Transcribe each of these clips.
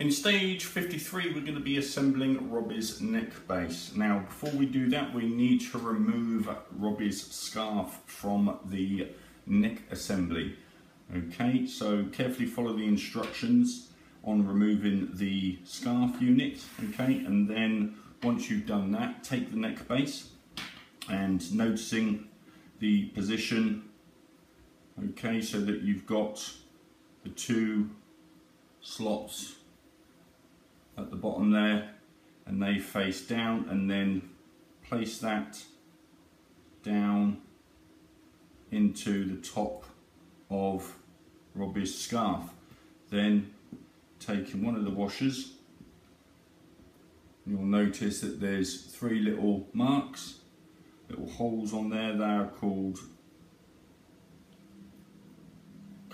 In stage 53 we're going to be assembling Robi's neck base. Now before we do that we need to remove Robi's scarf from the neck assembly. Okay, so carefully follow the instructions on removing the scarf unit. Okay, and then once you've done that take the neck base and noticing the position okay so that you've got the two slots bottom there and they face down and then place that down into the top of Robi's scarf. Then taking one of the washers you'll notice that there's three little marks, little holes on there, they are called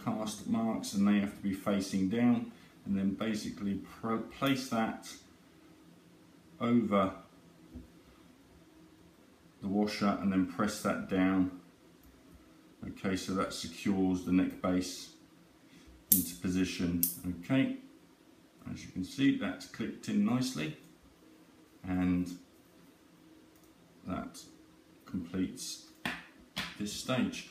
cast marks and they have to be facing down and then basically place that over the washer and then press that down. Okay so that secures the neck base into position. Okay as you can see that's clipped in nicely and that completes this stage